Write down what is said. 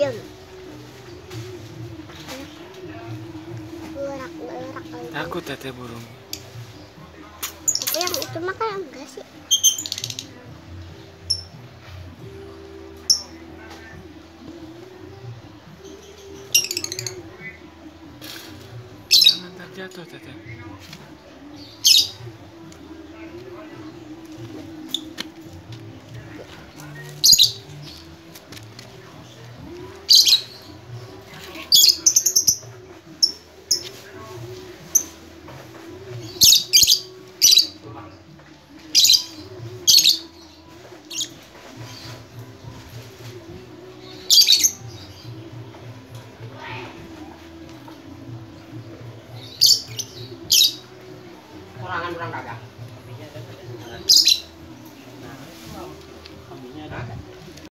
aku Takut tete burung. Tapi yang itu makan enggak sih? Jangan terjatuh tete. kurangan kurang kagak?